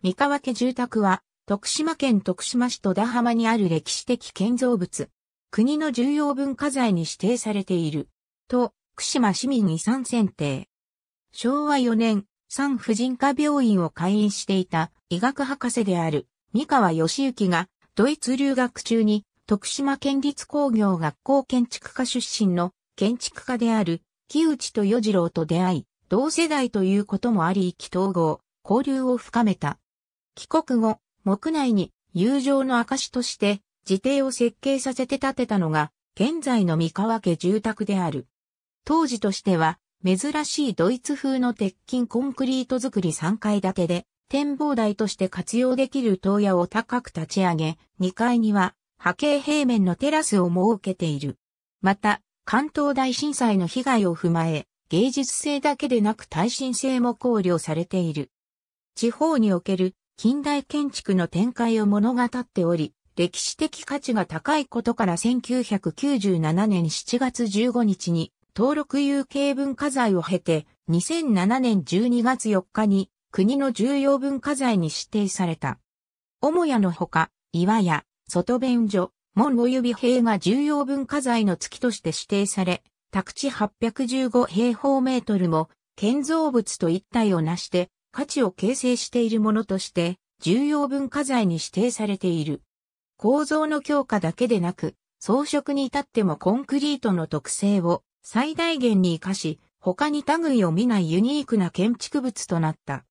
三河家住宅は、徳島県徳島市戸田浜にある歴史的建造物。国の重要文化財に指定されている。と、福島市民遺産選定。昭和4年、産婦人科病院を開院していた医学博士である三河義行がドイツ留学中に徳島県立工業学校建築家出身の建築家である木内と与次郎と出会い、同世代ということもあり意気投合、交流を深めた。帰国後、木内に友情の証として自邸を設計させて建てたのが現在の三河家住宅である。当時としては珍しいドイツ風の鉄筋コンクリート造り3階建てで、展望台として活用できる塔屋を高く立ち上げ、2階には波形平面のテラスを設けている。また、関東大震災の被害を踏まえ、芸術性だけでなく耐震性も考慮されている。地方における近代建築の展開を物語っており、歴史的価値が高いことから1997年7月15日に登録有形文化財を経て、2007年12月4日に国の重要文化財に指定された。母屋のほか、岩屋、外便所、門及び塀が重要文化財の月として指定され、宅地815平方メートルも建造物と一体をなして価値を形成しているものとして重要文化財に指定されている。構造の強化だけでなく、装飾に至ってもコンクリートの特性を最大限に活かし、他に類を見ないユニークな建築物となった。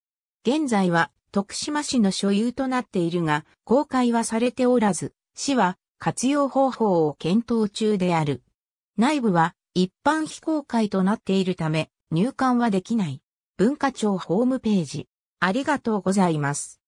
現在は徳島市の所有となっているが、公開はされておらず、市は活用方法を検討中である。内部は一般非公開となっているため、入館はできない。文化庁ホームページ。ありがとうございます。